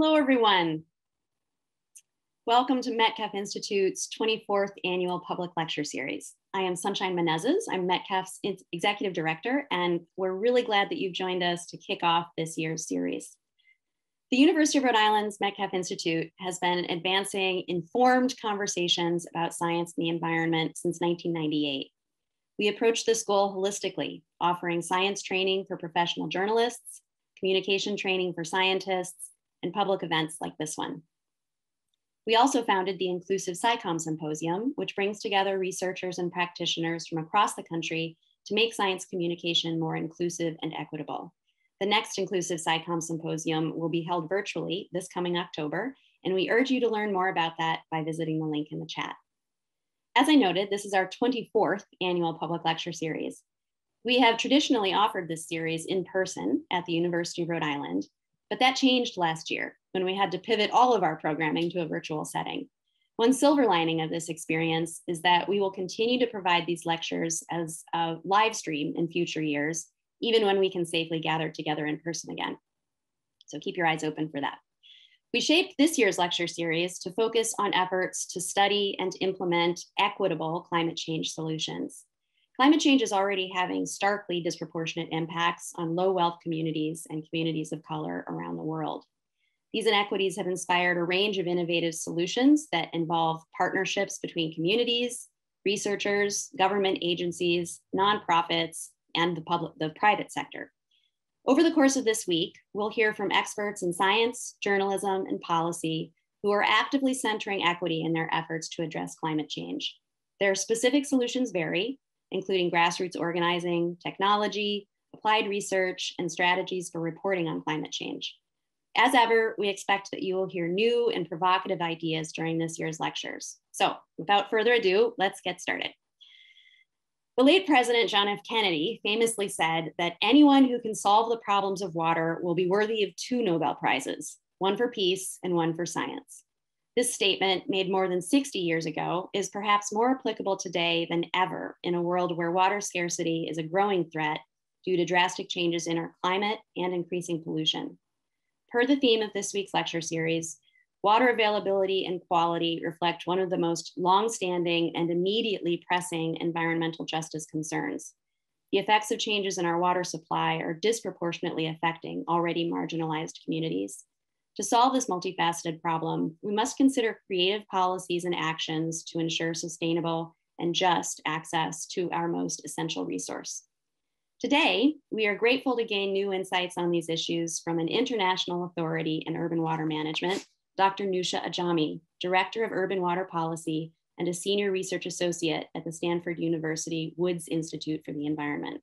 Hello, everyone. Welcome to Metcalf Institute's 24th annual public lecture series. I am Sunshine Menezes. I'm Metcalf's executive director, and we're really glad that you've joined us to kick off this year's series. The University of Rhode Island's Metcalf Institute has been advancing informed conversations about science and the environment since 1998. We approach this goal holistically, offering science training for professional journalists, communication training for scientists, and public events like this one. We also founded the Inclusive SciComm Symposium, which brings together researchers and practitioners from across the country to make science communication more inclusive and equitable. The next Inclusive SciComm Symposium will be held virtually this coming October, and we urge you to learn more about that by visiting the link in the chat. As I noted, this is our 24th annual public lecture series. We have traditionally offered this series in person at the University of Rhode Island, but that changed last year when we had to pivot all of our programming to a virtual setting. One silver lining of this experience is that we will continue to provide these lectures as a live stream in future years, even when we can safely gather together in person again. So keep your eyes open for that. We shaped this year's lecture series to focus on efforts to study and implement equitable climate change solutions. Climate change is already having starkly disproportionate impacts on low wealth communities and communities of color around the world. These inequities have inspired a range of innovative solutions that involve partnerships between communities, researchers, government agencies, nonprofits, and the public, the private sector. Over the course of this week, we'll hear from experts in science, journalism, and policy who are actively centering equity in their efforts to address climate change. Their specific solutions vary, including grassroots organizing, technology, applied research, and strategies for reporting on climate change. As ever, we expect that you will hear new and provocative ideas during this year's lectures. So without further ado, let's get started. The late President John F. Kennedy famously said that anyone who can solve the problems of water will be worthy of two Nobel Prizes, one for peace and one for science. This statement, made more than 60 years ago, is perhaps more applicable today than ever in a world where water scarcity is a growing threat due to drastic changes in our climate and increasing pollution. Per the theme of this week's lecture series, water availability and quality reflect one of the most longstanding and immediately pressing environmental justice concerns. The effects of changes in our water supply are disproportionately affecting already marginalized communities. To solve this multifaceted problem, we must consider creative policies and actions to ensure sustainable and just access to our most essential resource. Today, we are grateful to gain new insights on these issues from an international authority in urban water management, Dr. Newsha Ajami, Director of Urban Water Policy and a Senior Research Associate at the Stanford University Woods Institute for the Environment.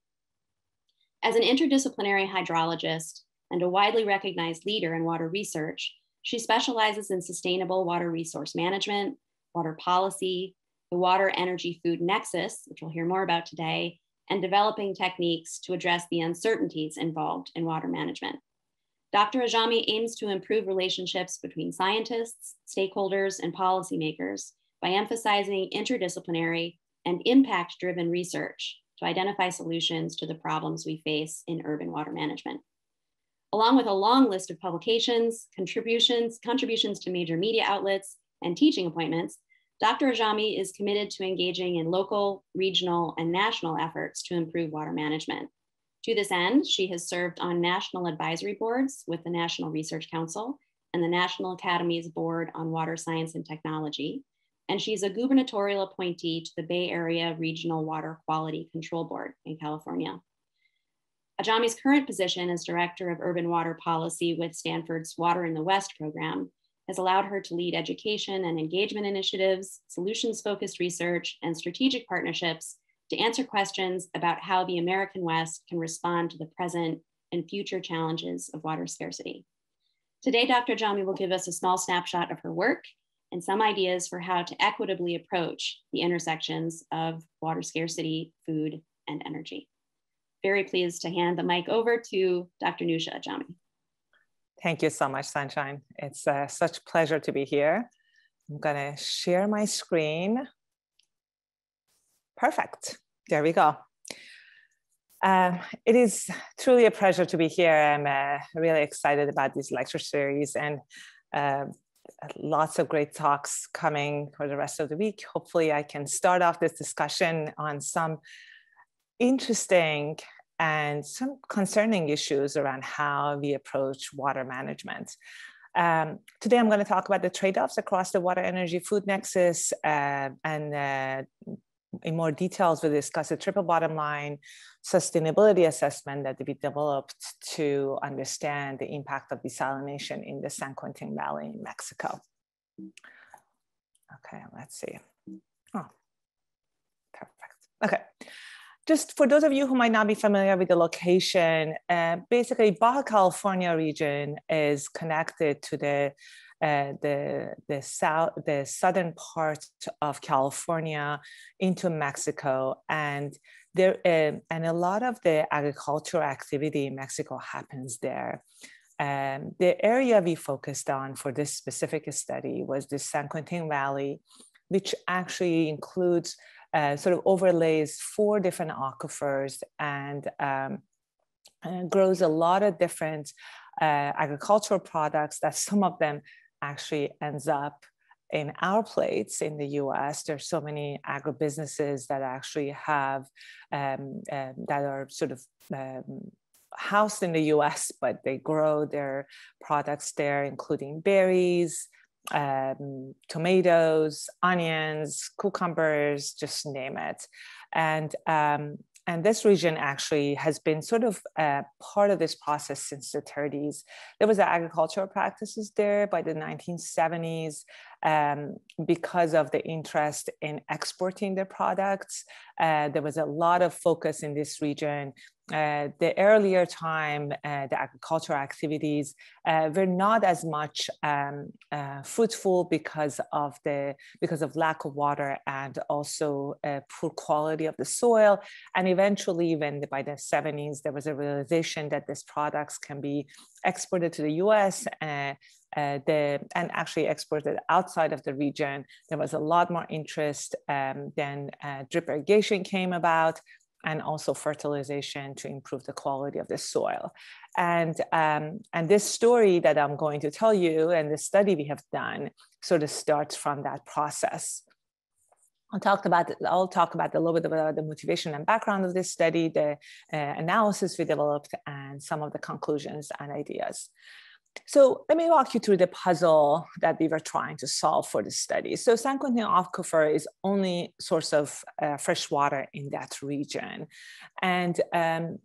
As an interdisciplinary hydrologist, and a widely recognized leader in water research, she specializes in sustainable water resource management, water policy, the water energy food nexus, which we'll hear more about today, and developing techniques to address the uncertainties involved in water management. Dr. Ajami aims to improve relationships between scientists, stakeholders, and policymakers by emphasizing interdisciplinary and impact driven research to identify solutions to the problems we face in urban water management along with a long list of publications, contributions, contributions to major media outlets, and teaching appointments, Dr. Ajami is committed to engaging in local, regional, and national efforts to improve water management. To this end, she has served on national advisory boards with the National Research Council and the National Academy's Board on Water Science and Technology, and she's a gubernatorial appointee to the Bay Area Regional Water Quality Control Board in California. Ajami's current position as Director of Urban Water Policy with Stanford's Water in the West program has allowed her to lead education and engagement initiatives, solutions focused research, and strategic partnerships to answer questions about how the American West can respond to the present and future challenges of water scarcity. Today, Dr. Ajami will give us a small snapshot of her work and some ideas for how to equitably approach the intersections of water scarcity, food, and energy very pleased to hand the mic over to Dr. Newsha Ajami. Thank you so much, Sunshine. It's uh, such pleasure to be here. I'm gonna share my screen. Perfect, there we go. Uh, it is truly a pleasure to be here. I'm uh, really excited about this lecture series and uh, lots of great talks coming for the rest of the week. Hopefully, I can start off this discussion on some interesting and some concerning issues around how we approach water management. Um, today, I'm going to talk about the trade offs across the water energy food nexus uh, and uh, in more details, we'll discuss the triple bottom line sustainability assessment that we developed to understand the impact of desalination in the San Quintin Valley in Mexico. Okay, let's see. Oh, perfect. Okay. Just for those of you who might not be familiar with the location, uh, basically Baja California region is connected to the uh, the the south the southern part of California into Mexico and there uh, and a lot of the agricultural activity in Mexico happens there. Um, the area we focused on for this specific study was the San Quintin Valley, which actually includes uh, sort of overlays four different aquifers and, um, and grows a lot of different uh, agricultural products that some of them actually ends up in our plates in the US. There's so many agribusinesses that actually have, um, um, that are sort of um, housed in the US, but they grow their products there, including berries, um, tomatoes, onions, cucumbers, just name it. And um, and this region actually has been sort of uh, part of this process since the 30s. There was agricultural practices there by the 1970s um, because of the interest in exporting their products. Uh, there was a lot of focus in this region uh, the earlier time, uh, the agricultural activities uh, were not as much um, uh, fruitful because of the because of lack of water and also uh, poor quality of the soil. And eventually, when by the 70s, there was a realization that these products can be exported to the U.S. Uh, the, and actually exported outside of the region. There was a lot more interest. Um, then drip irrigation came about and also fertilization to improve the quality of the soil. And, um, and this story that I'm going to tell you and the study we have done sort of starts from that process. I'll talk about I'll talk about a little bit about the motivation and background of this study, the uh, analysis we developed, and some of the conclusions and ideas. So let me walk you through the puzzle that we were trying to solve for this study. So San Quintin Aquifer is only source of uh, fresh water in that region. And um,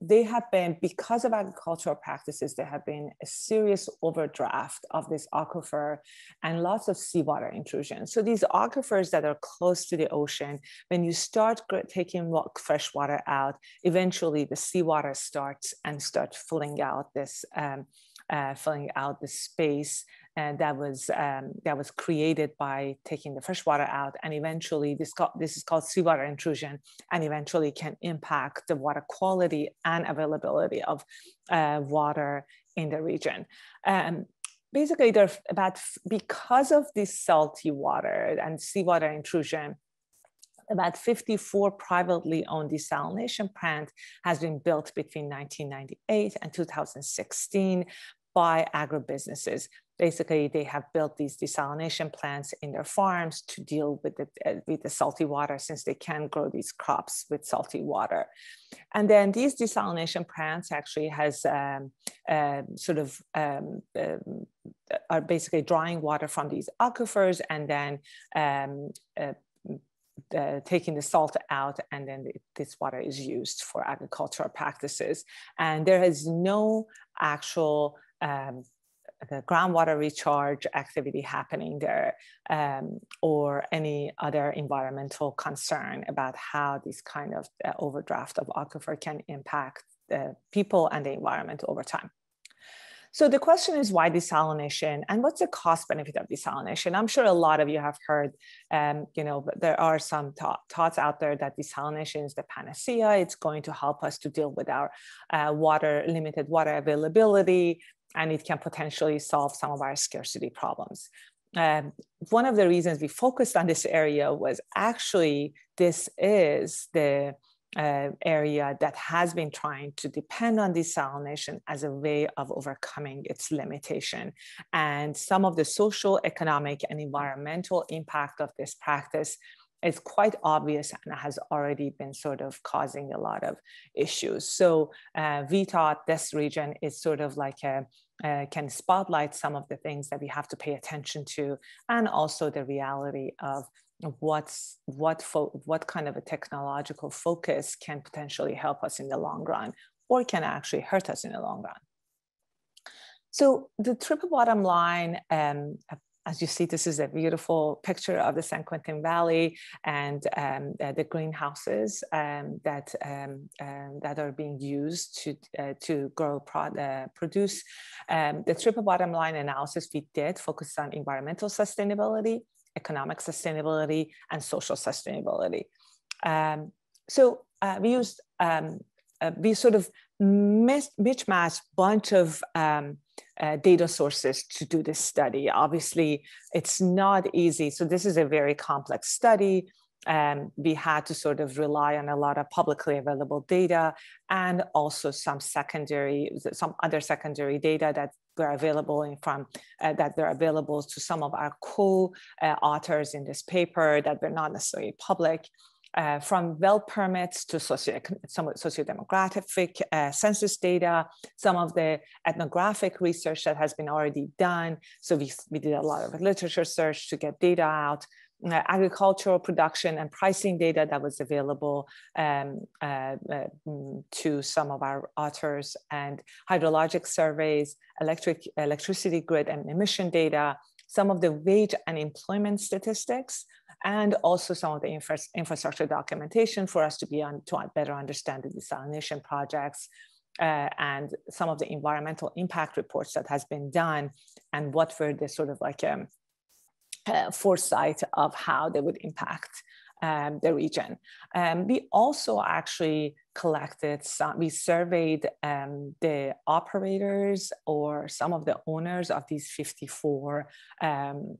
they have been, because of agricultural practices, there have been a serious overdraft of this aquifer and lots of seawater intrusion. So these aquifers that are close to the ocean, when you start taking fresh water out, eventually the seawater starts and starts filling out this um, uh, filling out the space and that was um, that was created by taking the fresh water out and eventually this, this is called seawater intrusion and eventually can impact the water quality and availability of uh, water in the region. Um, basically there's about because of this salty water and seawater intrusion about 54 privately owned desalination plants has been built between 1998 and 2016 by agribusinesses. Basically, they have built these desalination plants in their farms to deal with the, uh, with the salty water since they can grow these crops with salty water. And then these desalination plants actually has um, uh, sort of um, um, are basically drawing water from these aquifers and then um, uh, uh, taking the salt out and then this water is used for agricultural practices. And there is no actual um, the groundwater recharge activity happening there um, or any other environmental concern about how this kind of uh, overdraft of aquifer can impact the people and the environment over time. So the question is why desalination and what's the cost benefit of desalination? I'm sure a lot of you have heard, um, you know, there are some thoughts out there that desalination is the panacea. It's going to help us to deal with our uh, water, limited water availability, and it can potentially solve some of our scarcity problems. Um, one of the reasons we focused on this area was actually this is the uh, area that has been trying to depend on desalination as a way of overcoming its limitation. And some of the social, economic, and environmental impact of this practice is quite obvious and has already been sort of causing a lot of issues. So uh, we thought this region is sort of like a, uh, can spotlight some of the things that we have to pay attention to, and also the reality of what's what what kind of a technological focus can potentially help us in the long run, or can actually hurt us in the long run. So the triple bottom line um, as you see, this is a beautiful picture of the San Quintin Valley and um, uh, the greenhouses um, that um, um that are being used to uh, to grow uh, produce. Um, the triple bottom line analysis we did focused on environmental sustainability, economic sustainability, and social sustainability. Um, so uh, we used uh, we sort of mismatched bunch of uh, data sources to do this study. Obviously, it's not easy. So this is a very complex study. Um, we had to sort of rely on a lot of publicly available data and also some secondary, some other secondary data that were available in from uh, that they're available to some of our co-authors uh, in this paper that were not necessarily public uh, from well permits to socio some socio-demographic uh, census data, some of the ethnographic research that has been already done. So we, we did a lot of literature search to get data out, agricultural production and pricing data that was available um, uh, uh, mm, to some of our authors and hydrologic surveys, electric electricity grid and emission data, some of the wage and employment statistics and also some of the infra infrastructure documentation for us to be on to better understand the desalination projects uh, and some of the environmental impact reports that has been done and what were the sort of like um, uh, foresight of how they would impact um, the region. Um, we also actually collected some, we surveyed um, the operators or some of the owners of these 54 um,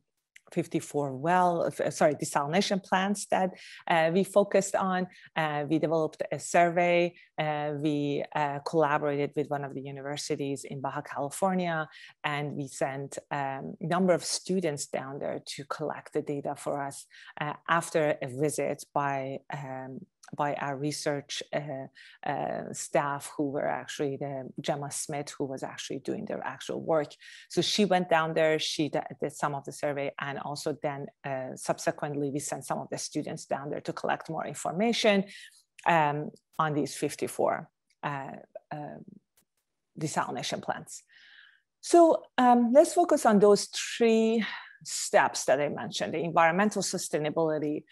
54 well, uh, sorry, desalination plants that uh, we focused on. Uh, we developed a survey. Uh, we uh, collaborated with one of the universities in Baja California, and we sent a um, number of students down there to collect the data for us uh, after a visit by um, by our research uh, uh, staff who were actually the Gemma Smith, who was actually doing their actual work. So she went down there, she did some of the survey, and also then uh, subsequently we sent some of the students down there to collect more information um, on these 54 uh, um, desalination plants. So um, let's focus on those three steps that I mentioned, the environmental sustainability,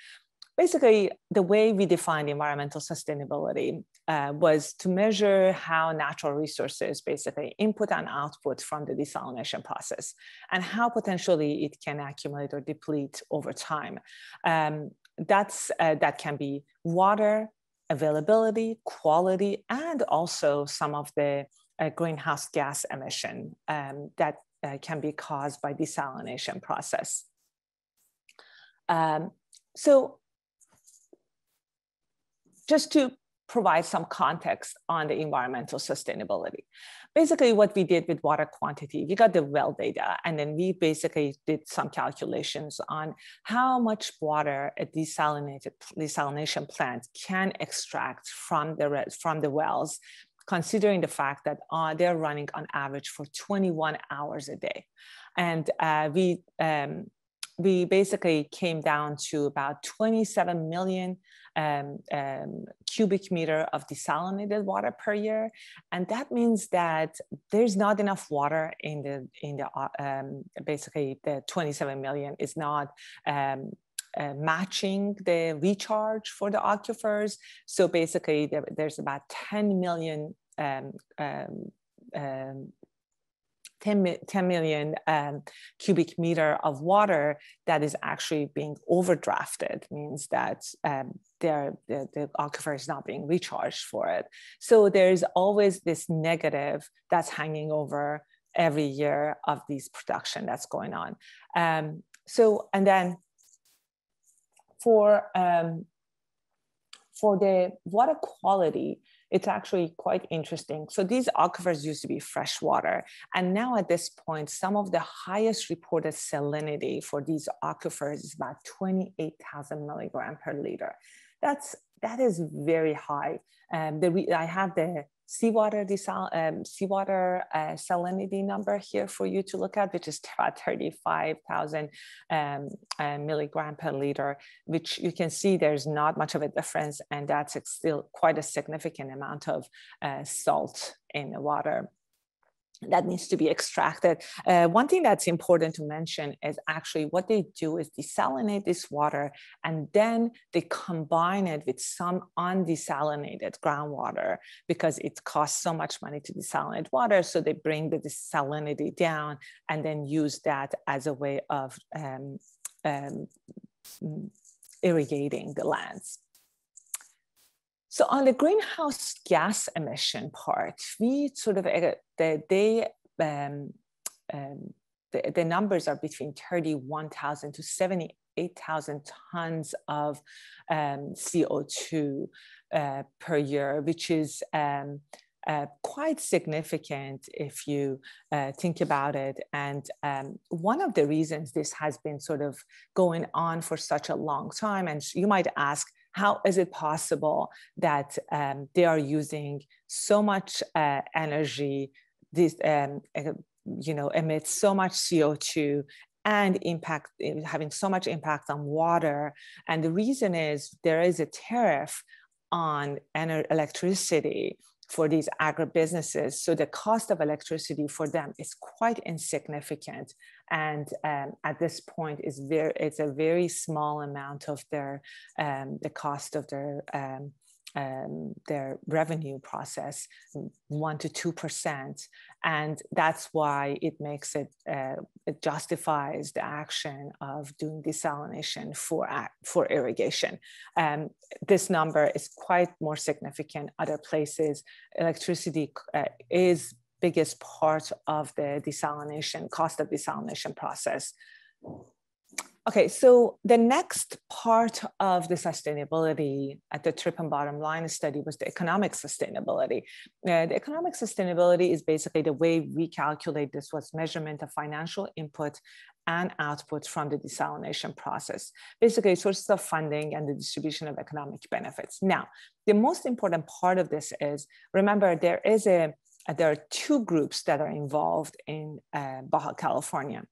basically the way we defined environmental sustainability uh, was to measure how natural resources basically input and output from the desalination process and how potentially it can accumulate or deplete over time. Um, that's uh, that can be water availability quality and also some of the uh, greenhouse gas emission um, that uh, can be caused by desalination process. Um, so just to provide some context on the environmental sustainability. Basically, what we did with water quantity, we got the well data, and then we basically did some calculations on how much water a desalinated desalination plant can extract from the from the wells, considering the fact that uh, they're running on average for 21 hours a day, and uh, we. Um, we basically came down to about 27 million um, um, cubic meter of desalinated water per year, and that means that there's not enough water in the in the uh, um, basically the 27 million is not. Um, uh, matching the recharge for the aquifers. So basically, there, there's about 10 million um, um, um 10, 10 million um, cubic meter of water that is actually being overdrafted means that um, the, the aquifer is not being recharged for it. So there's always this negative that's hanging over every year of these production that's going on. Um, so, and then for, um, for the water quality, it's actually quite interesting. So these aquifers used to be freshwater. And now at this point, some of the highest reported salinity for these aquifers is about 28,000 milligram per liter. That's, that is very high. Um, the, I have the seawater desal um, seawater uh, salinity number here for you to look at, which is about 35,000 um, uh, milligram per liter, which you can see there's not much of a difference, and that's still quite a significant amount of uh, salt in the water that needs to be extracted. Uh, one thing that's important to mention is actually what they do is desalinate this water and then they combine it with some undesalinated groundwater because it costs so much money to desalinate water. So they bring the desalinity down and then use that as a way of um, um, irrigating the lands. So on the greenhouse gas emission part, we sort of uh, the they um, um, the, the numbers are between 31,000 to 78,000 tons of um, CO2 uh, per year, which is um, uh, quite significant if you uh, think about it. And um, one of the reasons this has been sort of going on for such a long time, and you might ask, how is it possible that um, they are using so much uh, energy, this, um, uh, you know, emits so much CO2 and impact having so much impact on water and the reason is there is a tariff on electricity for these agribusinesses. So the cost of electricity for them is quite insignificant. And um, at this point, is very, it's a very small amount of their, um, the cost of their um, um, their revenue process one to two percent, and that's why it makes it uh, it justifies the action of doing desalination for for irrigation. Um, this number is quite more significant other places. Electricity uh, is biggest part of the desalination cost of desalination process. Okay, so the next part of the sustainability at the trip and bottom line study was the economic sustainability. Uh, the economic sustainability is basically the way we calculate this was measurement of financial input and output from the desalination process. Basically, sources of funding and the distribution of economic benefits. Now, the most important part of this is, remember, there is a, there are two groups that are involved in uh, Baja California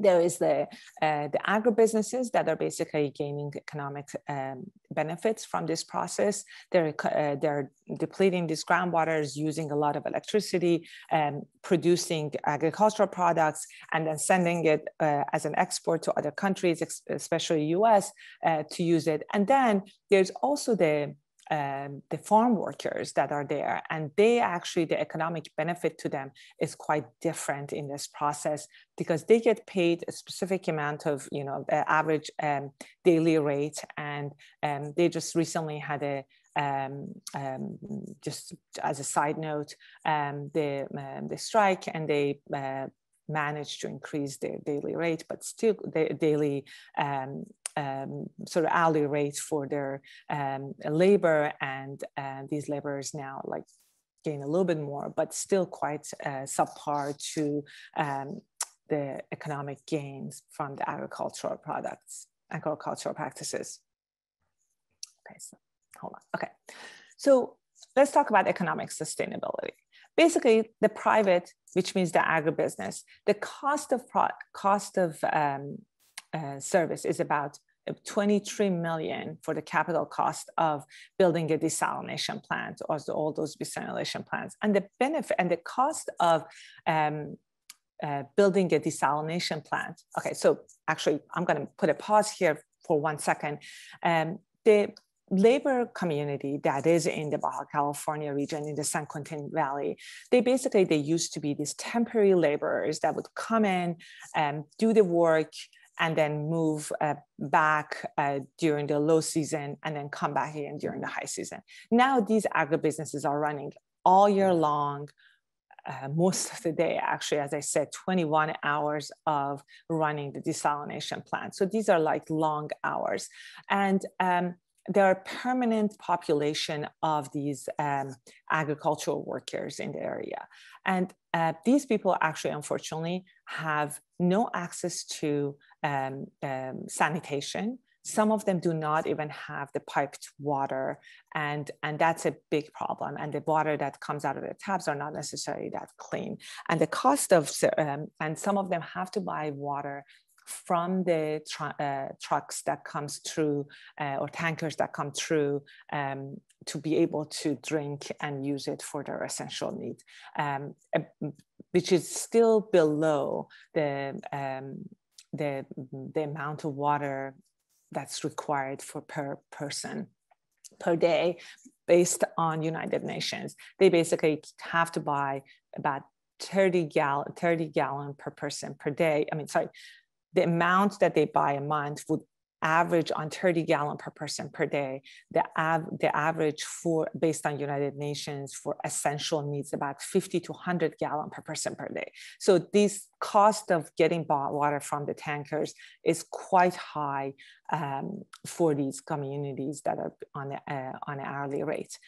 there is the uh, the agribusinesses that are basically gaining economic um, benefits from this process. They're uh, they're depleting these groundwaters, using a lot of electricity, um, producing agricultural products, and then sending it uh, as an export to other countries, especially U.S., uh, to use it. And then there's also the um, the farm workers that are there and they actually the economic benefit to them is quite different in this process because they get paid a specific amount of you know average um, daily rate and um, they just recently had a um, um, just as a side note, um, the, the strike and they uh, managed to increase their daily rate, but still the daily um, um, sort of hourly rates for their um, labor, and uh, these laborers now like gain a little bit more, but still quite uh, subpar to um, the economic gains from the agricultural products, agricultural practices. Okay, so hold on. Okay, so let's talk about economic sustainability. Basically, the private, which means the agribusiness, the cost of cost of um, uh, service is about 23 million for the capital cost of building a desalination plant or all those desalination plants. And the benefit and the cost of um, uh, building a desalination plant. Okay so actually i'm going to put a pause here for one second. Um, the labor community that is in the Baja California region in the San Quintin Valley, they basically they used to be these temporary laborers that would come in and do the work and then move uh, back uh, during the low season and then come back again during the high season. Now these agribusinesses are running all year long, uh, most of the day, actually, as I said, 21 hours of running the desalination plant. So these are like long hours. And um, there are permanent population of these um, agricultural workers in the area. And uh, these people actually, unfortunately, have no access to um, um, sanitation. Some of them do not even have the piped water, and, and that's a big problem. And the water that comes out of the taps are not necessarily that clean. And the cost of, um, and some of them have to buy water from the tr- uh, trucks that comes through uh, or tankers that come through um, to be able to drink and use it for their essential needs, um, which is still below the, um, the, the amount of water that's required for per person per day based on United Nations. They basically have to buy about 30 gallon 30 gallon per person per day. I mean, sorry, the amount that they buy a month would average on 30 gallon per person per day. The, av- the average for based on United Nations for essential needs about 50 to 100 gallon per person per day. So this cost of getting water from the tankers is quite high um, for these communities that are on, uh, on an hourly rate.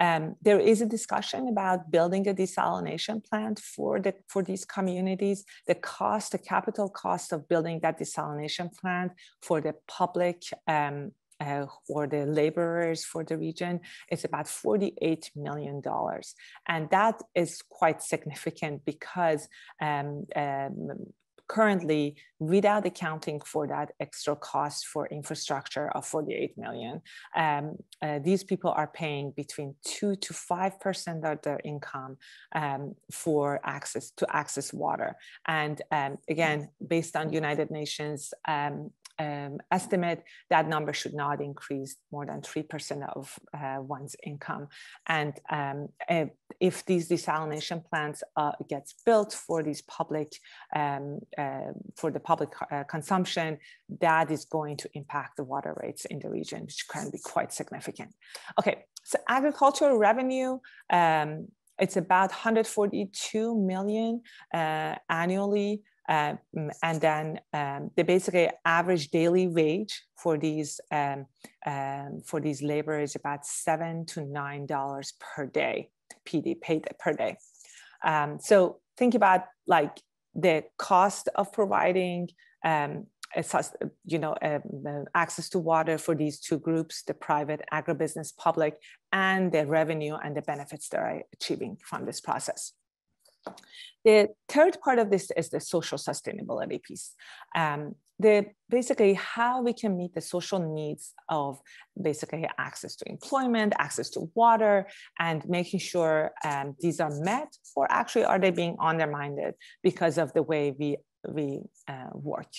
Um, there is a discussion about building a desalination plant for, the, for these communities. The cost, the capital cost of building that desalination plant for the public um, uh, or the laborers for the region is about $48 million. And that is quite significant because um, um, currently without accounting for that extra cost for infrastructure of 48 million um, uh, these people are paying between 2 to 5 percent of their income um, for access to access water and um, again based on united nations um, estimate, that number should not increase more than 3% of uh, one's income. And um, if these desalination plants uh, gets built for these public, um, uh, for the public uh, consumption, that is going to impact the water rates in the region, which can be quite significant. Okay, so agricultural revenue, um, it's about 142 million uh, annually um, and then um, the basically average daily wage for these um, um, for these laborers is about seven to nine dollars per day, PD paid per day. Um, so think about like the cost of providing um, you know, access to water for these two groups, the private agribusiness public, and the revenue and the benefits they're achieving from this process. The third part of this is the social sustainability piece. Um, the basically how we can meet the social needs of basically access to employment, access to water, and making sure um, these are met, or actually are they being undermined because of the way we we uh, work.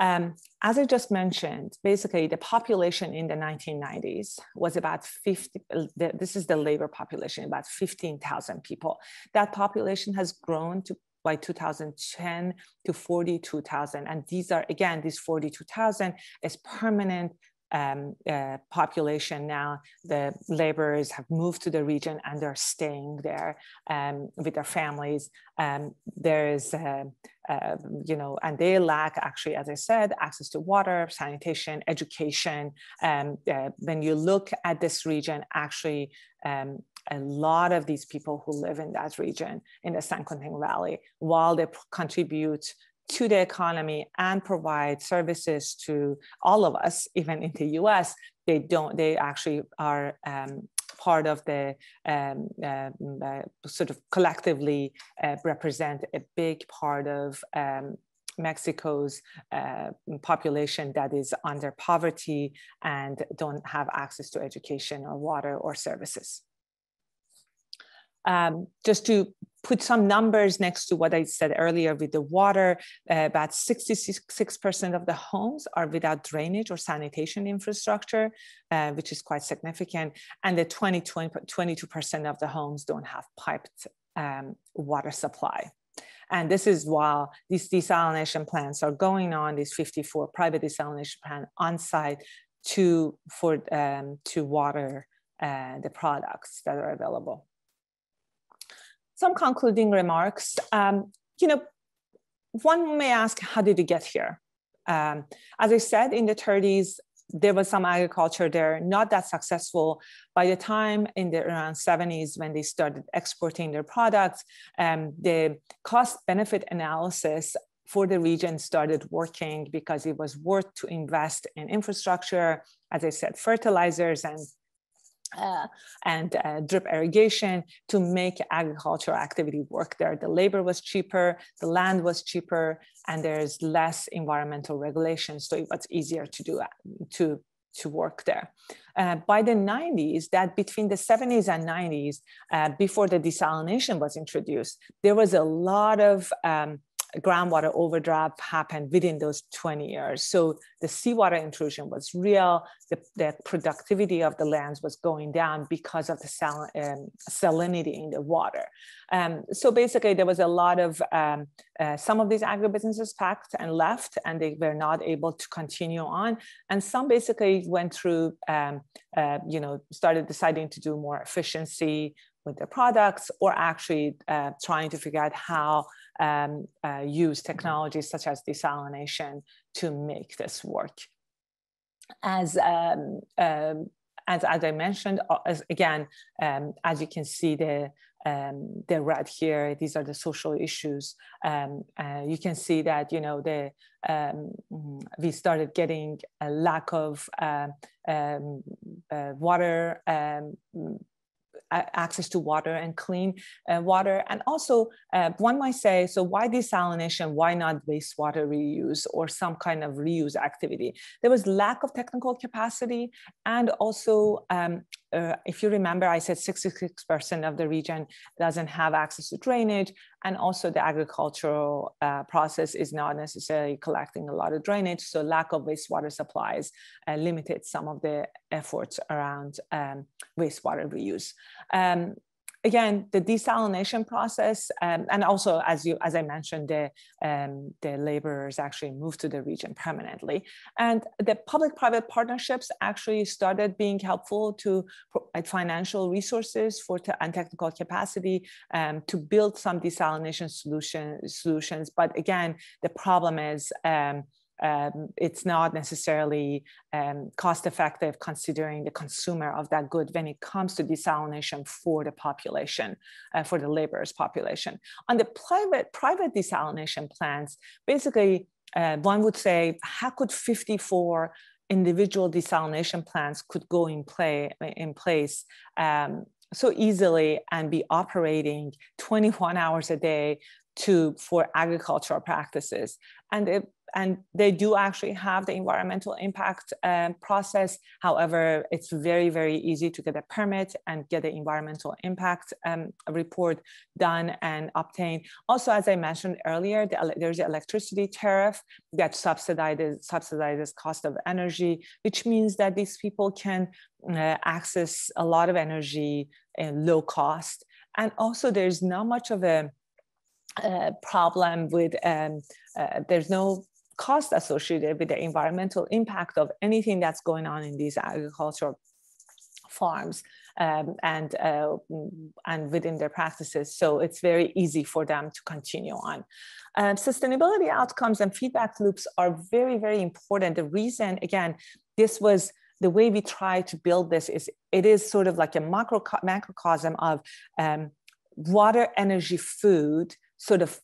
Um, as I just mentioned, basically the population in the 1990s was about 50, this is the labor population, about 15,000 people. That population has grown to by 2010 to 42,000. And these are, again, these 42,000 is permanent um, uh, population now. The laborers have moved to the region and they're staying there um, with their families. Um, there is, uh, uh, you know, and they lack actually, as I said, access to water, sanitation, education. Um, uh, when you look at this region, actually, um, a lot of these people who live in that region in the San Quintin Valley, while they contribute to the economy and provide services to all of us, even in the US, they don't, they actually are um, part of the um, uh, uh, sort of collectively uh, represent a big part of um, Mexico's uh, population that is under poverty and don't have access to education or water or services. Um, just to put some numbers next to what I said earlier with the water, uh, about 66% of the homes are without drainage or sanitation infrastructure, uh, which is quite significant. And the 20, 20, 22% of the homes don't have piped um, water supply. And this is while these desalination plants are going on, these 54 private desalination plants on site to, for, um, to water uh, the products that are available some concluding remarks. Um, you know, one may ask, how did it get here? Um, as I said, in the 30s, there was some agriculture there, not that successful. By the time in the around 70s, when they started exporting their products, um, the cost benefit analysis for the region started working because it was worth to invest in infrastructure, as I said, fertilizers and uh, and uh, drip irrigation to make agricultural activity work there. The labor was cheaper, the land was cheaper, and there's less environmental regulation, so it was easier to do to to work there. Uh, by the 90s, that between the 70s and 90s, uh, before the desalination was introduced, there was a lot of um, groundwater overdraft happened within those 20 years. So the seawater intrusion was real. The, the productivity of the lands was going down because of the sal um, salinity in the water. Um, so basically, there was a lot of um, uh, some of these agribusinesses packed and left, and they were not able to continue on. And some basically went through, um, uh, you know, started deciding to do more efficiency with their products or actually uh, trying to figure out how um, uh, use technologies such as desalination to make this work. As um, um, as, as I mentioned, uh, as, again, um, as you can see the um, the red here, these are the social issues. Um, uh, you can see that, you know, the, um, we started getting a lack of uh, um, uh, water um, access to water and clean uh, water. And also, uh, one might say, so why desalination? Why not wastewater reuse or some kind of reuse activity? There was lack of technical capacity and also um, uh, if you remember, I said 66% of the region doesn't have access to drainage. And also the agricultural uh, process is not necessarily collecting a lot of drainage. So lack of wastewater supplies uh, limited some of the efforts around um, wastewater reuse. Um, again, the desalination process, um, and also as you as I mentioned, the um, the laborers actually moved to the region permanently, and the public-private partnerships actually started being helpful to provide financial resources for and technical capacity um, to build some desalination solution solutions. But again, the problem is um, it's not necessarily um, cost effective considering the consumer of that good when it comes to desalination for the population, uh, for the laborers population. On the private, private desalination plants, basically uh, one would say, how could 54 individual desalination plants could go in play in place um, so easily and be operating 21 hours a day to for agricultural practices and it, and they do actually have the environmental impact um, process. However, it's very, very easy to get a permit and get the environmental impact um, report done and obtained. Also, as I mentioned earlier, the, there's the electricity tariff that subsidizes, subsidizes cost of energy, which means that these people can uh, access a lot of energy in low cost. And also there's not much of a problem with um, uh, there's no cost associated with the environmental impact of anything that's going on in these agricultural farms um, and uh, and within their practices. So it's very easy for them to continue on. Um, sustainability outcomes and feedback loops are very very important. The reason again, this was the way we try to build this is it is sort of like a macro macrocosm of um, water, energy, food sort of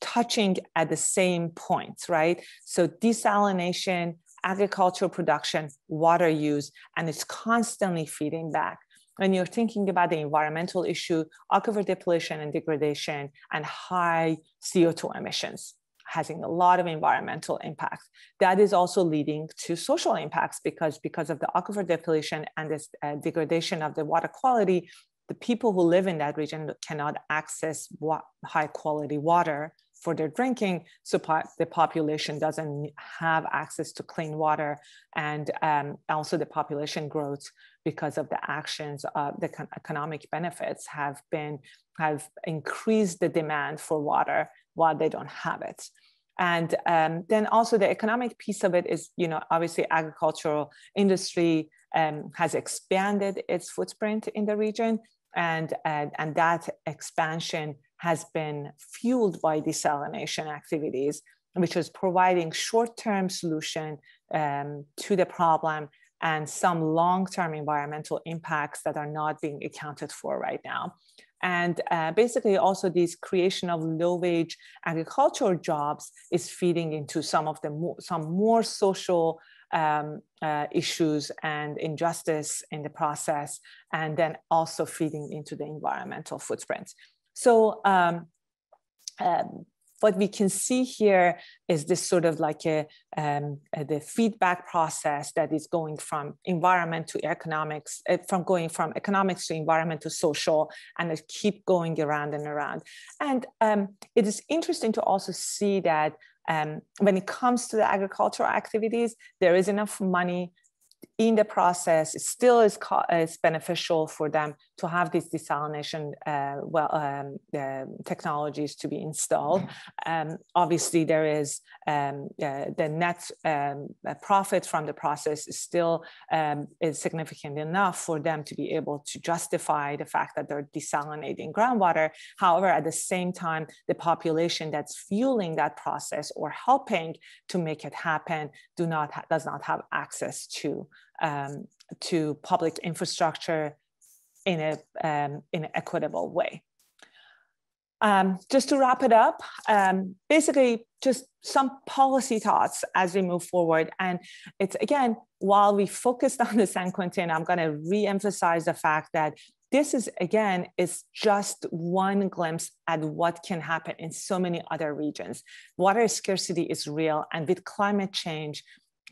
touching at the same points, right? So desalination, agricultural production, water use, and it's constantly feeding back. When you're thinking about the environmental issue, aquifer depletion and degradation, and high CO2 emissions, having a lot of environmental impact. That is also leading to social impacts because, because of the aquifer depletion and this uh, degradation of the water quality, the people who live in that region cannot access wa- high quality water for their drinking, so po- the population doesn't have access to clean water, and um, also the population growth because of the actions of the con- economic benefits have been have increased the demand for water while they don't have it. And um, then also the economic piece of it is, you know, obviously agricultural industry um, has expanded its footprint in the region, and uh, and that expansion has been fueled by desalination activities, which is providing short-term solution um, to the problem and some long-term environmental impacts that are not being accounted for right now. And uh, basically also this creation of low-wage agricultural jobs is feeding into some of the some more social um, uh, issues and injustice in the process, and then also feeding into the environmental footprints. So um, um, what we can see here is this sort of like a, um, a, the feedback process that is going from environment to economics, uh, from going from economics to environment to social, and it keep going around and around. And um, it is interesting to also see that um, when it comes to the agricultural activities, there is enough money in the process, it still is, is beneficial for them to have these desalination uh, well, um, uh, technologies to be installed. Um, obviously, there is um, uh, the net um, profit from the process is still um, is significant enough for them to be able to justify the fact that they're desalinating groundwater. However, at the same time, the population that's fueling that process or helping to make it happen do not does not have access to um, to public infrastructure in, a, um, in an equitable way. Um, just to wrap it up, um, basically just some policy thoughts as we move forward. And it's again, while we focused on the San Quintin, I'm going to re-emphasize the fact that this is again is just one glimpse at what can happen in so many other regions. Water scarcity is real, and with climate change,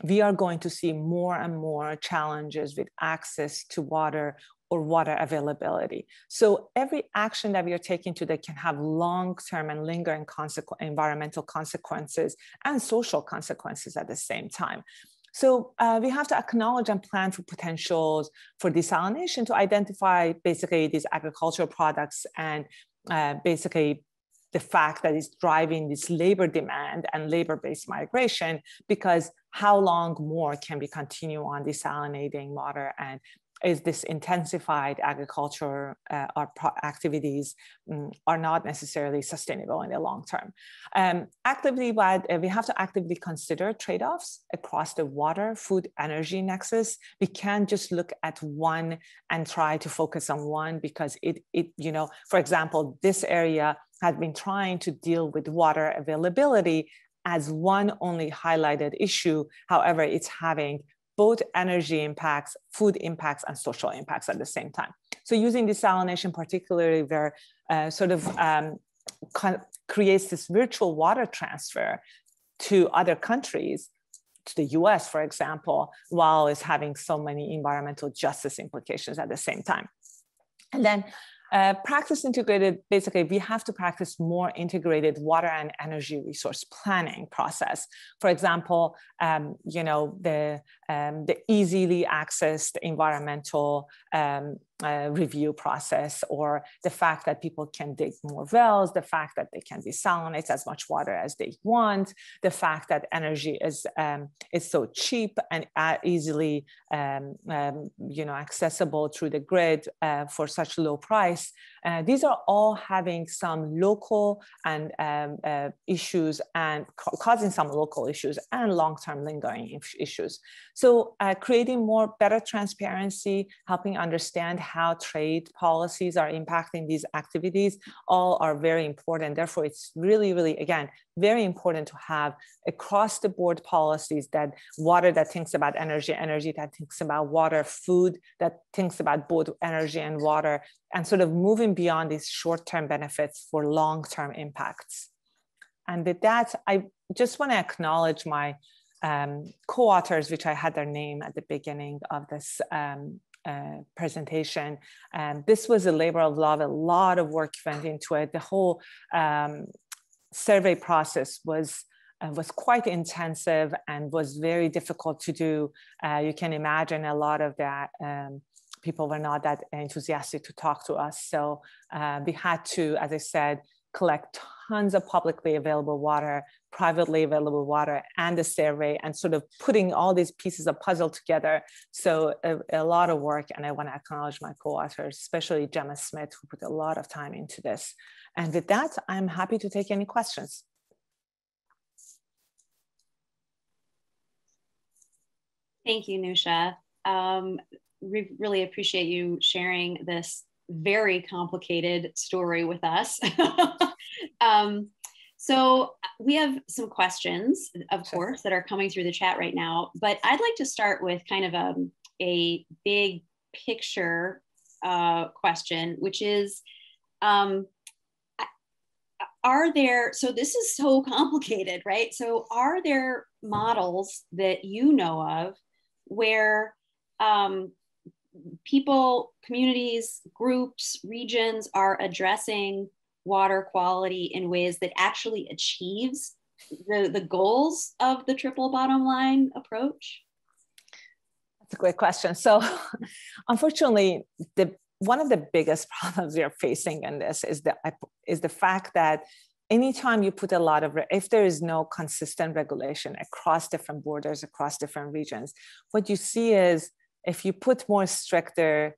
we are going to see more and more challenges with access to water or water availability. So every action that we are taking today can have long-term and lingering consequ environmental consequences and social consequences at the same time. So uh, we have to acknowledge and plan for potentials for desalination to identify basically these agricultural products and uh, basically the fact that it's driving this labor demand and labor-based migration because how long more can we continue on desalinating water and is this intensified agriculture uh, or activities um, are not necessarily sustainable in the long term. Um, actively, but uh, we have to actively consider trade-offs across the water, food, energy nexus. We can't just look at one and try to focus on one because it, it you know, for example, this area has been trying to deal with water availability as one only highlighted issue. However, it's having both energy impacts, food impacts, and social impacts at the same time. So using desalination, particularly where uh, sort of um, creates this virtual water transfer to other countries, to the US, for example, while it's having so many environmental justice implications at the same time. And then uh, practice integrated, basically, we have to practice more integrated water and energy resource planning process. For example, um, you know, the, um, the easily accessed environmental um, uh, review process or the fact that people can dig more wells, the fact that they can desalinate as much water as they want, the fact that energy is, um, is so cheap and uh, easily um, um, you know, accessible through the grid uh, for such low price. Uh, these are all having some local and um, uh, issues and causing some local issues and long-term lingering issues. So uh, creating more better transparency, helping understand how trade policies are impacting these activities, all are very important. Therefore, it's really, really, again, very important to have across the board policies that water that thinks about energy, energy that thinks about water, food that thinks about both energy and water, and sort of moving beyond these short-term benefits for long-term impacts. And with that, I just want to acknowledge my um, co-authors, which I had their name at the beginning of this um, uh, presentation. And this was a labor of love. A lot of work went into it. The whole um, survey process was uh, was quite intensive and was very difficult to do. Uh, you can imagine a lot of that. Um, people were not that enthusiastic to talk to us. So uh, we had to, as I said, collect tons of publicly available water, privately available water, and the survey, and sort of putting all these pieces of puzzle together. So a, a lot of work, and I want to acknowledge my co-authors, especially Gemma Smith, who put a lot of time into this. And with that, I'm happy to take any questions. Thank you, Newsha. Um, we really appreciate you sharing this very complicated story with us. um, so we have some questions, of sure. course, that are coming through the chat right now. But I'd like to start with kind of a, um, a big picture uh, question, which is, um, are there, so this is so complicated, right? So are there models that you know of where um, people, communities, groups, regions are addressing water quality in ways that actually achieves the, the goals of the triple bottom line approach? That's a great question. So, unfortunately, the one of the biggest problems we are facing in this is the is the fact that anytime you put a lot of if there is no consistent regulation across different borders across different regions what you see is if you put more stricter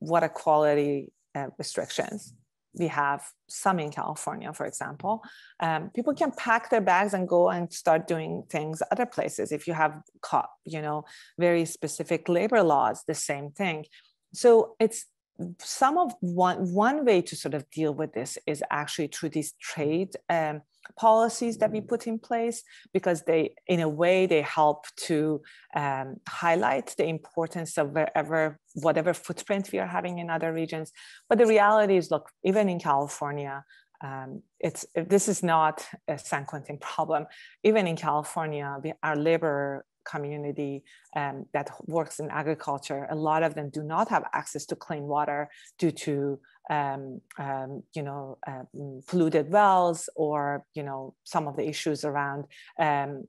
water quality uh, restrictions we have some in California, for example. Um, people can pack their bags and go and start doing things other places. If you have, caught, you know, very specific labor laws, the same thing. So it's some of one one way to sort of deal with this is actually through these trade um, policies that we put in place because they in a way they help to um, highlight the importance of wherever whatever footprint we are having in other regions. But the reality is look even in california um, it's this is not a San Quintin problem. Even in california we, our labor community um, that works in agriculture, a lot of them do not have access to clean water due to um, um, you know uh, polluted wells or you know some of the issues around um,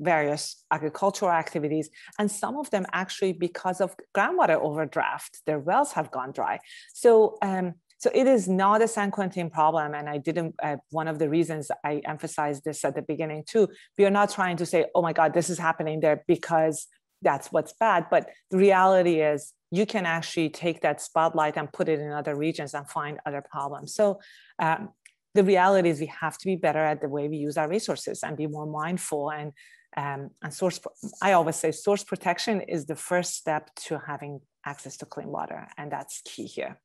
various agricultural activities, and some of them actually because of groundwater overdraft, their wells have gone dry. So um, so it is not a San Quintin problem. And I didn't, uh, one of the reasons I emphasized this at the beginning too, we are not trying to say, oh my God, this is happening there because that's what's bad. But the reality is you can actually take that spotlight and put it in other regions and find other problems. So um, the reality is we have to be better at the way we use our resources and be more mindful and um, and source i always say source protection is the first step to having access to clean water and that's key here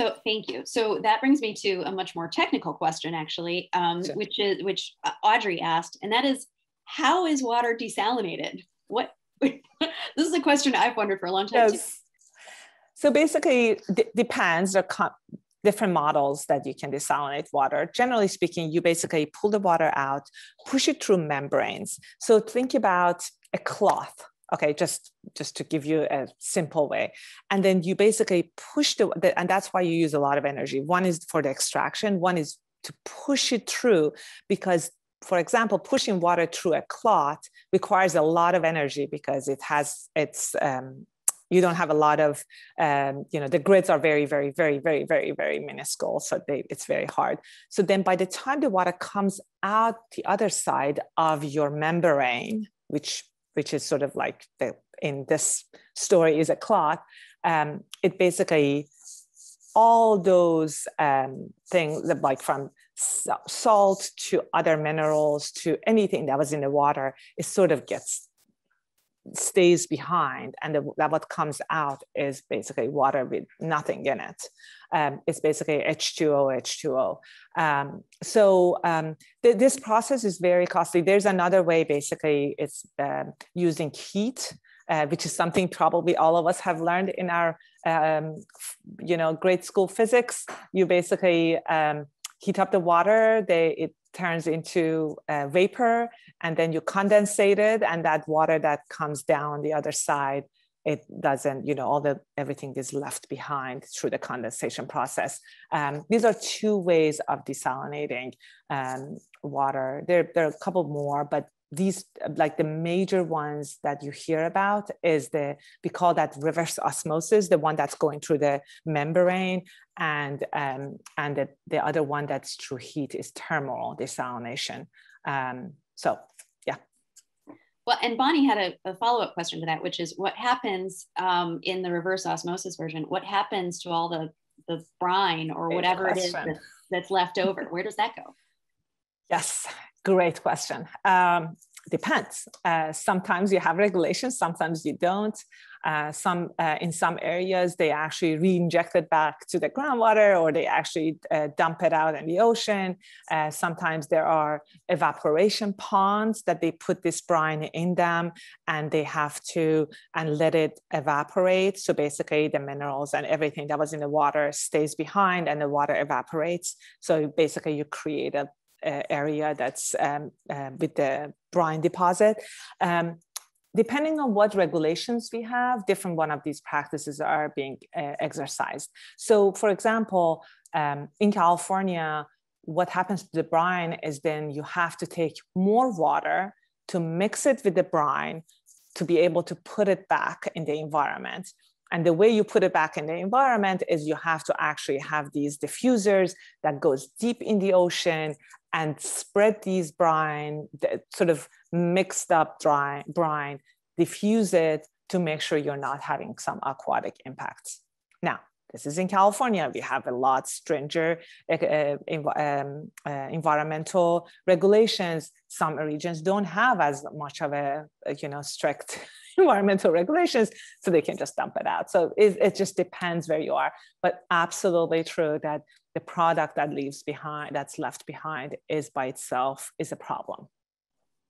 so thank you. So that brings me to a much more technical question, actually, um, sure. which is which uh, Audrey asked, and that is, how is water desalinated? What this is a question I've wondered for a long time. Yes. So basically, depends. There are different models that you can desalinate water. Generally speaking, you basically pull the water out, push it through membranes. So think about a cloth okay just just to give you a simple way. And then you basically push the, and that's why you use a lot of energy. One is for the extraction one is to push it through because for example pushing water through a clot requires a lot of energy because it has it's um, you don't have a lot of um, you know the grids are very very very very very very minuscule so they, it's very hard. So then by the time the water comes out the other side of your membrane which which is sort of like the in this story is a cloth um, it basically all those um, things like from salt to other minerals to anything that was in the water it sort of gets stays behind and the, that what comes out is basically water with nothing in it. Um, it's basically h2o h2o um, so um, th- this process is very costly. There's another way basically it's um, using heat uh, which is something probably all of us have learned in our um, you know grade school physics. You basically um, heat up the water they it turns into uh, vapor and then you condensate it and that water that comes down the other side it doesn't you know all the everything is left behind through the condensation process. Um, these are two ways of desalinating um, water. There, there are a couple more but these like the major ones that you hear about is the we call that reverse osmosis the one that's going through the membrane and um, and the, the other one that's through heat is thermal desalination. Um, so yeah. Well and bonnie had a, a, follow-up question to that which is what happens um, in the reverse osmosis version? What happens to all the the brine or whatever it is that's, that's left over? Where does that go? Yes Great question. Um, depends. Uh, sometimes you have regulations, sometimes you don't. Uh, some uh, in some areas they actually re-inject it back to the groundwater, or they actually uh, dump it out in the ocean. Uh, sometimes there are evaporation ponds that they put this brine in them, and they have to and let it evaporate. So basically, the minerals and everything that was in the water stays behind, and the water evaporates. So basically, you create a area that's um, uh, with the brine deposit. Um, depending on what regulations we have, different one of these practices are being uh, exercised. So for example, um, in California, what happens to the brine is then you have to take more water to mix it with the brine to be able to put it back in the environment. And the way you put it back in the environment is you have to actually have these diffusers that goes deep in the ocean and spread these brine, sort of mixed up dry, brine, diffuse it to make sure you're not having some aquatic impacts. Now, this is in California. We have a lot stringent uh, um, uh, environmental regulations. Some regions don't have as much of a, you know, strict environmental regulations, so they can just dump it out. So it, it just depends where you are. But absolutely true that the product that leaves behind, that's left behind, is by itself is a problem.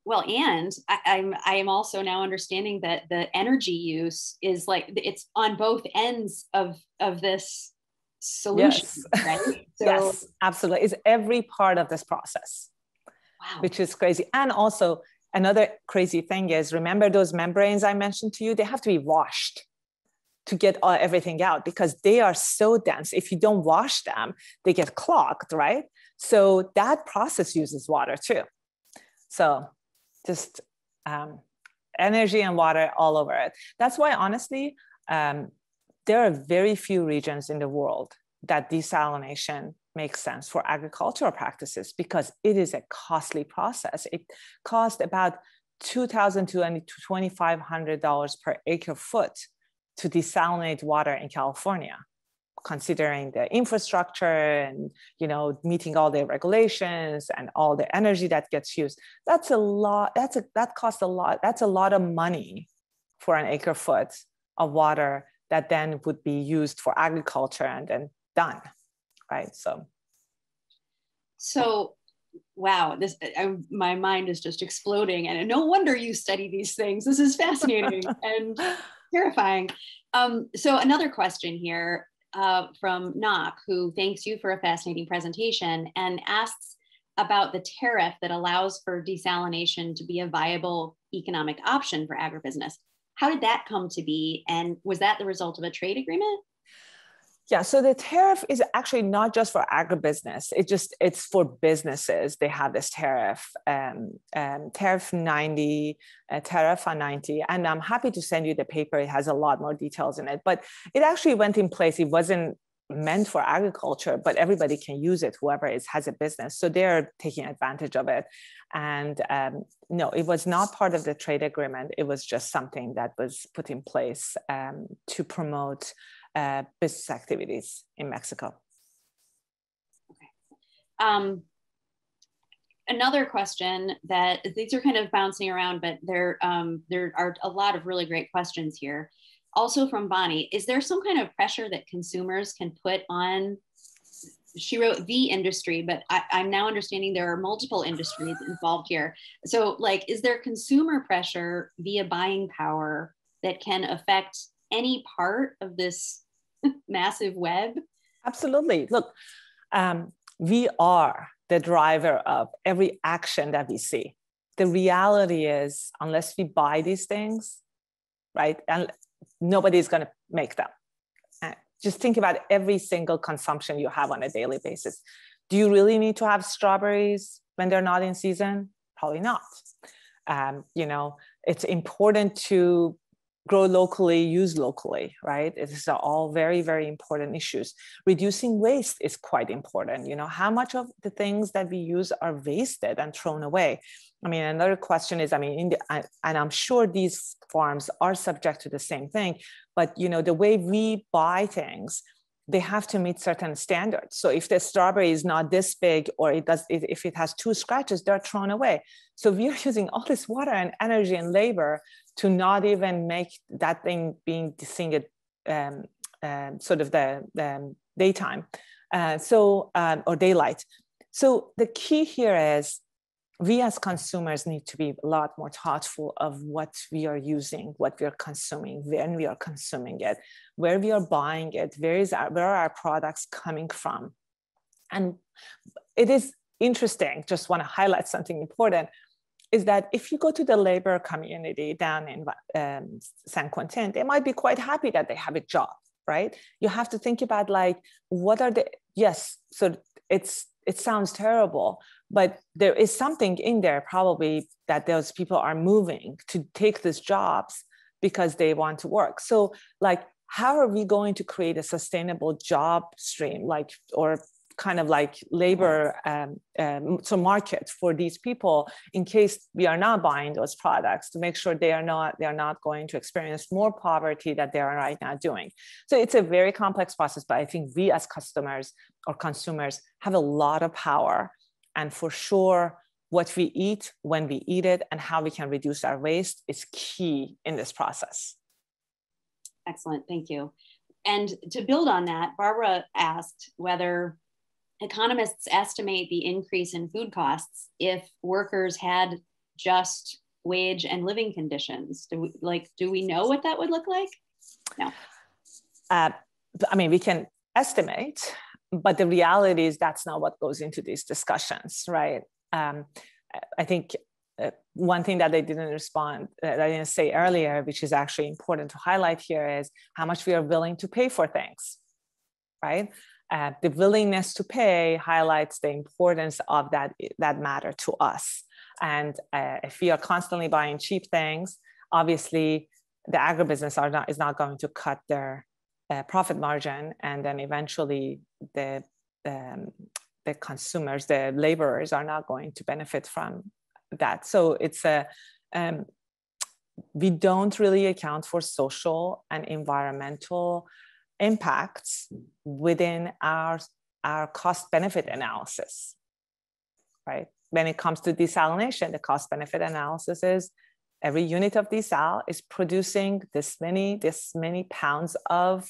Well, and I, I'm I am also now understanding that the energy use is like it's on both ends of of this solution, yes. right? So, yes, absolutely. It's every part of this process, wow. which is crazy. And also, Another crazy thing is remember those membranes I mentioned to you? They have to be washed to get all, everything out because they are so dense. If you don't wash them, they get clogged, right? So that process uses water too. So just um, energy and water all over it. That's why, honestly, um, there are very few regions in the world that desalination makes sense for agricultural practices because it is a costly process. It costs about $2,000 to $2,500 per acre foot to desalinate water in California considering the infrastructure and you know meeting all the regulations and all the energy that gets used that's a lot that's a that costs a lot that's a lot of money for an acre foot of water that then would be used for agriculture and then done right so so wow this I, my mind is just exploding and no wonder you study these things this is fascinating and terrifying um, so another question here uh, from Knock, who thanks you for a fascinating presentation and asks about the tariff that allows for desalination to be a viable economic option for agribusiness. How did that come to be? And was that the result of a trade agreement? Yeah, so the tariff is actually not just for agribusiness. It just it's for businesses. They have this tariff, um, um, tariff ninety, uh, tariff on ninety, and I'm happy to send you the paper. It has a lot more details in it, but it actually went in place. It wasn't meant for agriculture, but everybody can use it. Whoever is has a business, so they're taking advantage of it. And um, no, it was not part of the trade agreement. It was just something that was put in place um, to promote uh, business activities in Mexico. Okay. Um, another question that these are kind of bouncing around, but there um, there are a lot of really great questions here. Also from Bonnie, is there some kind of pressure that consumers can put on? She wrote the industry, but I, I'm now understanding there are multiple industries involved here. So, like, is there consumer pressure via buying power that can affect any part of this massive web? Absolutely. Look, um, we are the driver of every action that we see. The reality is, unless we buy these things, right, and nobody's going to make them. Uh, just think about every single consumption you have on a daily basis. Do you really need to have strawberries when they're not in season? Probably not. Um, you know, it's important to grow locally, use locally, right? These are all very, very important issues. Reducing waste is quite important. You know, how much of the things that we use are wasted and thrown away? I mean, another question is, I mean, the, and I'm sure these farms are subject to the same thing, but you know, the way we buy things, they have to meet certain standards. So if the strawberry is not this big or it does, if it has two scratches, they're thrown away. So we are using all this water and energy and labor to not even make that thing being seen at um, um, sort of the, the daytime. Uh, so, um, or daylight. So the key here is we as consumers need to be a lot more thoughtful of what we are using, what we are consuming, when we are consuming it, where we are buying it, where is our, where are our products coming from, and it is interesting. Just want to highlight something important is that if you go to the labor community down in um, San Quintin, they might be quite happy that they have a job, right? You have to think about like what are the yes, so it's it sounds terrible, but there is something in there probably that those people are moving to take these jobs because they want to work. So like how are we going to create a sustainable job stream like or kind of like labor um, um, so market for these people in case we are not buying those products to make sure they are not they are not going to experience more poverty that they are right now doing. So it's a very complex process but i think we as customers or consumers have a lot of power and for sure what we eat when we eat it and how we can reduce our waste is key in this process. Excellent. Thank you. And to build on that barbara asked whether economists estimate the increase in food costs if workers had just wage and living conditions. Do we like do we know what that would look like? No. Uh, I mean, we can estimate, but the reality is that's not what goes into these discussions, right? Um, I think uh, one thing that they didn't respond, that I didn't say earlier, which is actually important to highlight here, is how much we are willing to pay for things, right? Uh, the willingness to pay highlights the importance of that, that matter to us. And uh, if we are constantly buying cheap things, obviously the agribusiness are not, is not going to cut their uh, profit margin. And then eventually the, um, the consumers, the laborers are not going to benefit from that. So it's a, um, we don't really account for social and environmental impacts within our, our cost benefit analysis, right? When it comes to desalination, the cost benefit analysis is every unit of desal is producing this many, this many pounds of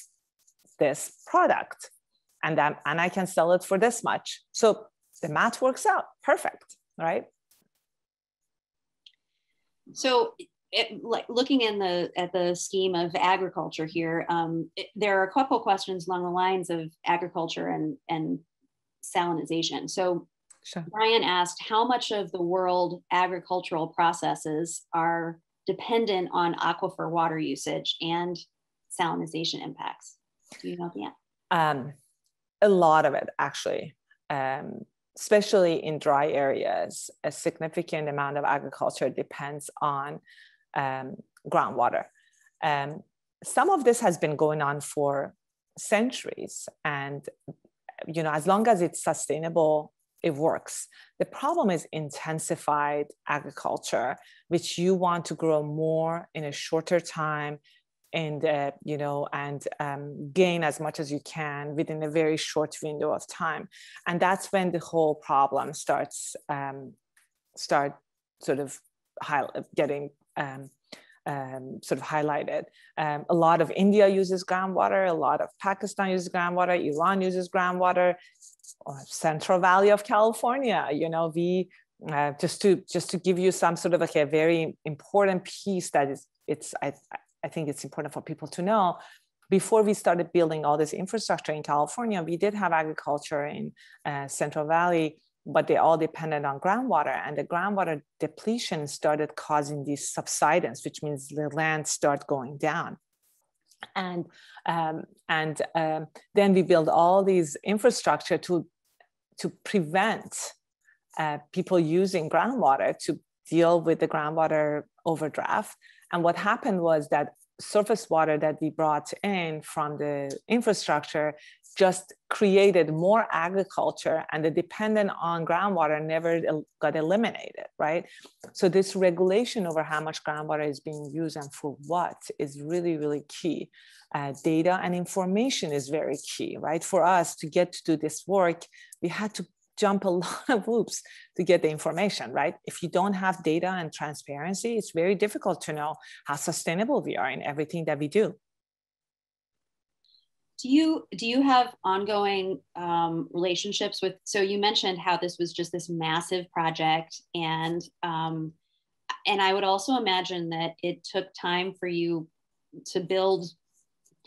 this product. And, that, and I can sell it for this much. So the math works out perfect, right? So it, like looking in the at the scheme of agriculture here, um, it, there are a couple questions along the lines of agriculture and and salinization. So sure. Brian asked, how much of the world agricultural processes are dependent on aquifer water usage and salinization impacts? Do you know the answer? Um, a lot of it, actually. Um, especially in dry areas, a significant amount of agriculture depends on um, groundwater. Um, some of this has been going on for centuries, and you know, as long as it's sustainable, it works. The problem is intensified agriculture, which you want to grow more in a shorter time and uh, you know and um, gain as much as you can within a very short window of time and that's when the whole problem starts um, start sort of high, getting um, um, sort of highlighted. Um, a lot of India uses groundwater, a lot of Pakistan uses groundwater, Iran uses groundwater, Central Valley of California, you know, we, uh, just to just to give you some sort of like a very important piece that is it's I, I think it's important for people to know before we started building all this infrastructure in California, we did have agriculture in uh, Central Valley but they all depended on groundwater and the groundwater depletion started causing these subsidence which means the land start going down. And um, and um, then we build all these infrastructure to to prevent uh, people using groundwater to deal with the groundwater overdraft. And what happened was that surface water that we brought in from the infrastructure just created more agriculture and the dependent on groundwater never got eliminated right? So this regulation over how much groundwater is being used and for what is really really key. Uh, data and information is very key right? For us to get to do this work we had to jump a lot of hoops to get the information, right? If you don't have data and transparency, it's very difficult to know how sustainable we are in everything that we do. Do you do you have ongoing um, relationships with? So you mentioned how this was just this massive project, and um, and I would also imagine that it took time for you to build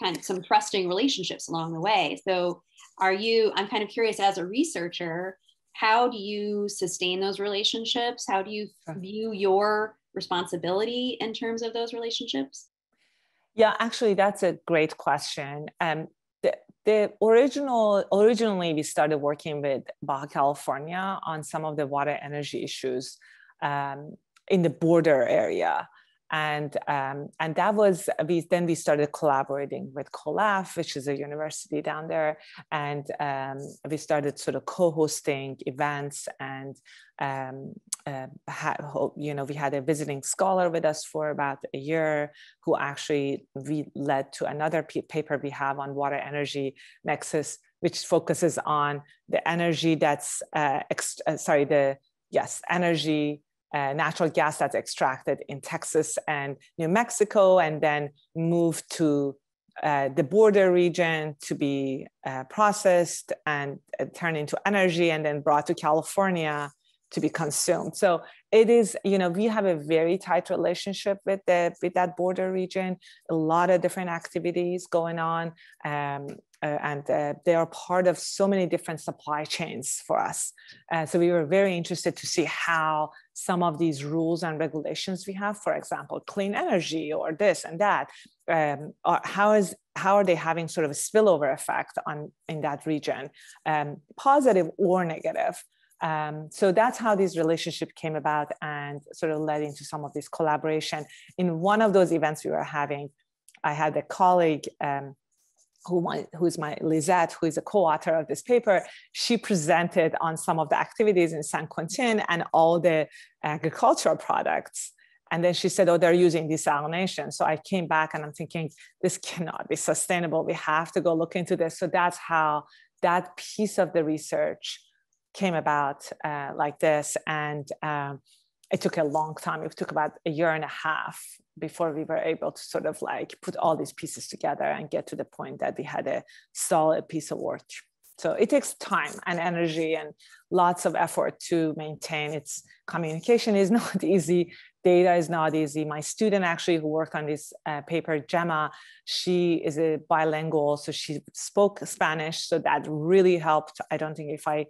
kind of some trusting relationships along the way. So are you? I'm kind of curious as a researcher how do you sustain those relationships? How do you view your responsibility in terms of those relationships? Yeah, actually, that's a great question. Um, the, the original originally we started working with Baja California on some of the water energy issues um, in the border area and um, and that was we then we started collaborating with COLEF, which is a university down there, and um, we started sort of co-hosting events and um, uh, had, you know we had a visiting scholar with us for about a year who actually we led to another paper we have on water energy nexus which focuses on the energy that's uh, uh, sorry the yes energy uh, natural gas that's extracted in Texas and New Mexico, and then moved to uh, the border region to be uh, processed and uh, turned into energy, and then brought to California to be consumed. So it is, you know, we have a very tight relationship with the with that border region. A lot of different activities going on. Um, uh, and uh, they are part of so many different supply chains for us. Uh, so we were very interested to see how some of these rules and regulations we have, for example, clean energy or this and that, um, how is how are they having sort of a spillover effect on in that region, um, positive or negative? Um, so that's how this relationship came about and sort of led into some of this collaboration. In one of those events we were having, I had a colleague um, who's my Lizette, who is a co-author of this paper, she presented on some of the activities in San Quintin and all the agricultural products. And then she said, oh, they're using desalination. So I came back and I'm thinking, this cannot be sustainable. We have to go look into this. So that's how that piece of the research came about uh, like this. And um, it took a long time. It took about a year and a half before we were able to sort of like put all these pieces together and get to the point that we had a solid piece of work. So it takes time and energy and lots of effort to maintain its communication is not easy. Data is not easy. My student actually who worked on this uh, paper, Gemma, she is a bilingual, so she spoke Spanish. So that really helped. I don't think if I,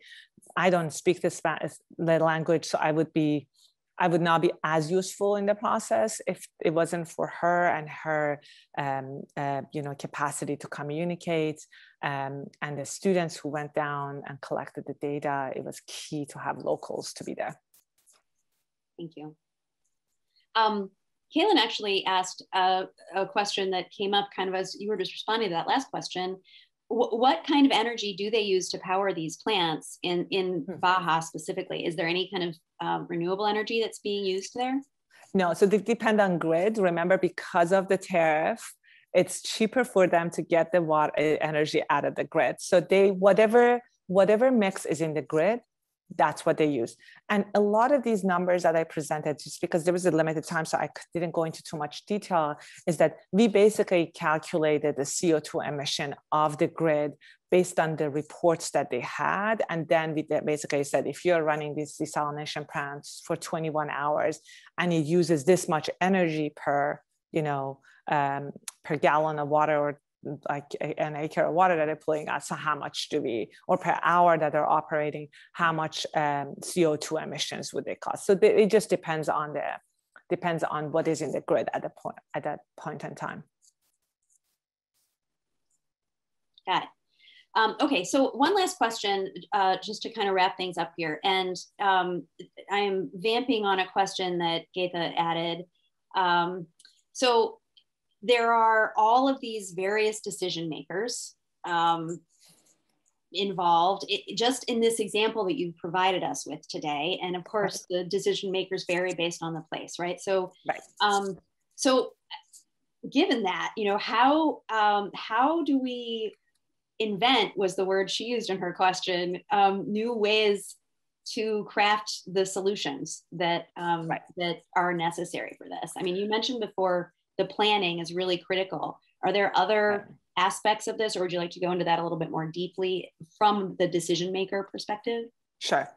I don't speak the Spanish the language, so I would be I would not be as useful in the process if it wasn't for her and her, um, uh, you know, capacity to communicate um, and the students who went down and collected the data. It was key to have locals to be there. Thank you. Um, Kaylin actually asked a, a question that came up kind of as you were just responding to that last question, what kind of energy do they use to power these plants in in hmm. Baja specifically? Is there any kind of um, renewable energy that's being used there? No, so they depend on grid. Remember, because of the tariff, it's cheaper for them to get the water eh, energy out of the grid. So they whatever whatever mix is in the grid, that's what they use. And a lot of these numbers that I presented, just because there was a limited time, so I didn't go into too much detail, is that we basically calculated the CO2 emission of the grid based on the reports that they had. And then we basically said, if you're running these desalination plants for 21 hours and it uses this much energy per, you know, um, per gallon of water or like an acre of water that they're pulling out. So how much do we, or per hour that they're operating, how much um, CO2 emissions would they cost? So it just depends on the, depends on what is in the grid at the point, at that point in time. Got it. Um, okay, so one last question, uh, just to kind of wrap things up here. And um, I am vamping on a question that Geetha added. Um, so there are all of these various decision makers um, involved it, just in this example that you provided us with today and of course the decision makers vary based on the place right so right. Um, so given that you know how um, how do we invent was the word she used in her question um, new ways to craft the solutions that um, right. that are necessary for this i mean you mentioned before the planning is really critical are there other aspects of this, or would you like to go into that a little bit more deeply from the decision maker perspective? Sure.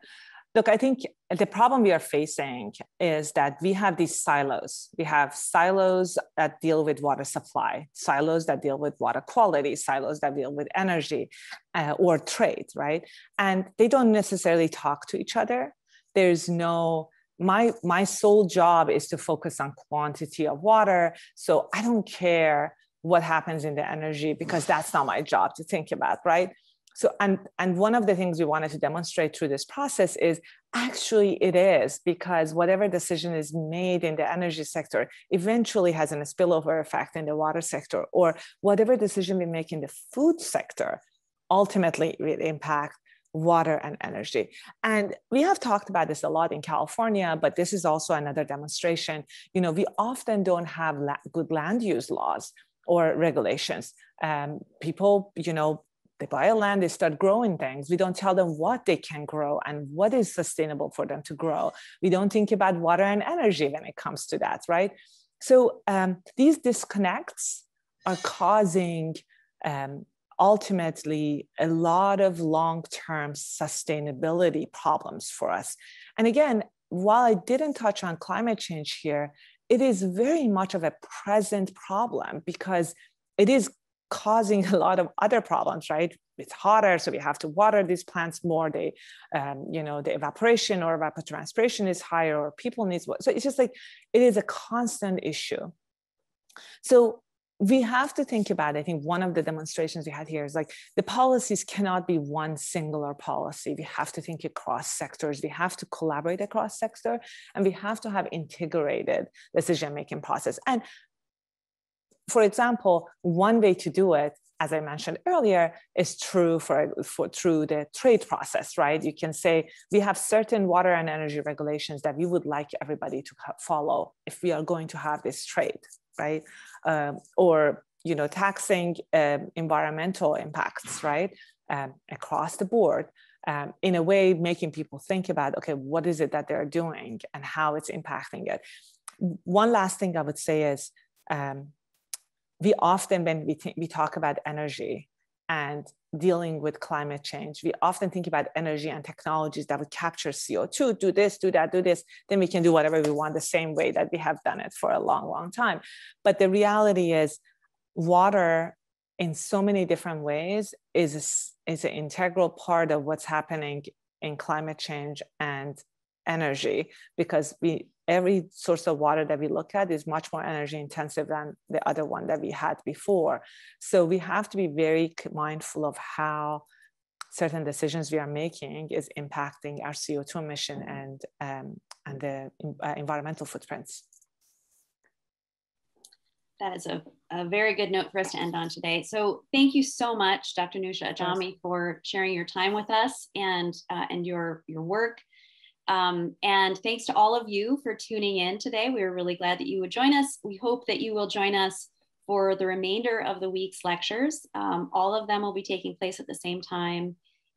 Look, I think the problem we are facing is that we have these silos. We have silos that deal with water supply, silos that deal with water quality, silos that deal with energy uh, or trade, right? And they don't necessarily talk to each other. There's no my my sole job is to focus on quantity of water. So i don't care what happens in the energy because that's not my job to think about right? So and and one of the things we wanted to demonstrate through this process is actually it is because whatever decision is made in the energy sector eventually has a spillover effect in the water sector or whatever decision we make in the food sector ultimately will impact water and energy. And we have talked about this a lot in California, but this is also another demonstration. You know, we often don't have la- good land use laws or regulations. Um, people, you know, they buy a land, they start growing things. We don't tell them what they can grow and what is sustainable for them to grow. We don't think about water and energy when it comes to that, right? So um, these disconnects are causing um, ultimately a lot of long term sustainability problems for us. And again, while I didn't touch on climate change here, it is very much of a present problem because it is causing a lot of other problems right? It's hotter so we have to water these plants more. They um, you know the evaporation or evapotranspiration is higher or people need so it's just like it is a constant issue. So we have to think about i think one of the demonstrations we had here is like the policies cannot be one singular policy we have to think across sectors we have to collaborate across sector and we have to have integrated decision making process and for example one way to do it as I mentioned earlier, is true for, for through the trade process, right? You can say we have certain water and energy regulations that we would like everybody to follow if we are going to have this trade, right? Um, or you know, taxing um, environmental impacts, right, um, across the board. Um, in a way, making people think about, okay, what is it that they're doing and how it's impacting it. One last thing I would say is um, we often, when we, th- we talk about energy and dealing with climate change, we often think about energy and technologies that would capture CO2, do this, do that, do this, then we can do whatever we want the same way that we have done it for a long, long time. But the reality is, water in so many different ways is, is an integral part of what's happening in climate change and energy because we every source of water that we look at is much more energy intensive than the other one that we had before. So we have to be very mindful of how certain decisions we are making is impacting our CO2 emission and, um, and the uh, environmental footprints. That is a, a very good note for us to end on today. So thank you so much, Dr. Newsha Ajami, for sharing your time with us and, uh, and your, your work. Um, and thanks to all of you for tuning in today. We are really glad that you would join us. We hope that you will join us for the remainder of the week's lectures. Um, all of them will be taking place at the same time,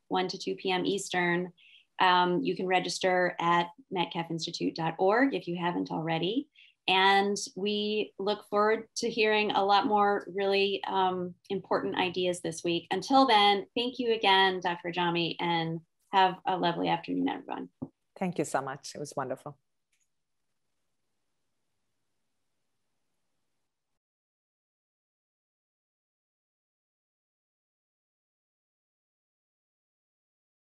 1 to 2 p.m. Eastern. Um, you can register at metcalfinstitute.org if you haven't already. And we look forward to hearing a lot more really um, important ideas this week. Until then, thank you again, Dr. Ajami, and have a lovely afternoon, everyone. Thank you so much. It was wonderful.